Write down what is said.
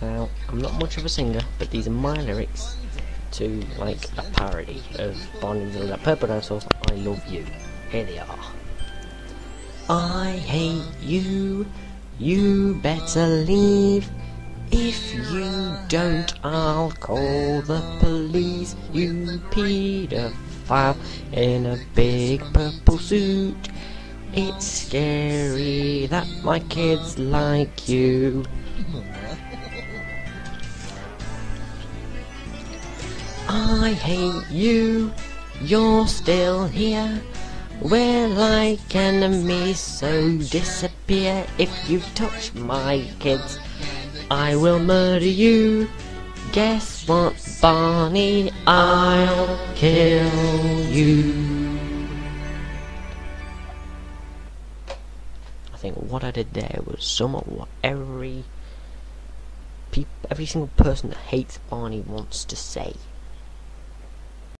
Now, I'm not much of a singer, but these are my lyrics to, like, a parody of Barney and that Purple Dinosaurs, I Love You. Here they are. I hate you, you better leave. If you don't, I'll call the police. You pedophile in a big purple suit. It's scary that my kids like you. I hate you, you're still here. We're like enemies, so disappear. If you touch my kids, I will murder you. Guess what, Barney? I'll kill you. I think what I did there was somewhat what every every single person that hates Barney wants to say.